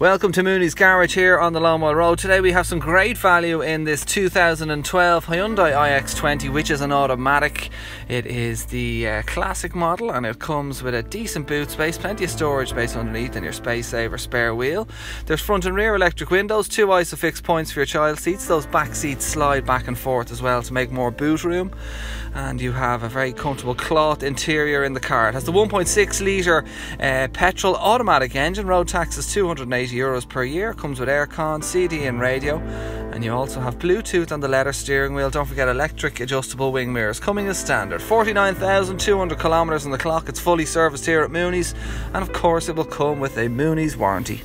Welcome to Mooney's Garage here on the Longmore Road. Today we have some great value in this 2012 Hyundai iX20 which is an automatic. It is the uh, classic model and it comes with a decent boot space, plenty of storage space underneath and your space saver spare wheel. There's front and rear electric windows, two ISOFIX points for your child seats. Those back seats slide back and forth as well to make more boot room and you have a very comfortable cloth interior in the car. It has the 1.6 litre uh, petrol automatic engine, road tax is 280 euros per year, comes with aircon, CD and radio and you also have Bluetooth on the leather steering wheel. Don't forget electric adjustable wing mirrors coming as standard. 49,200 kilometres on the clock. It's fully serviced here at Mooney's and of course it will come with a Mooney's warranty.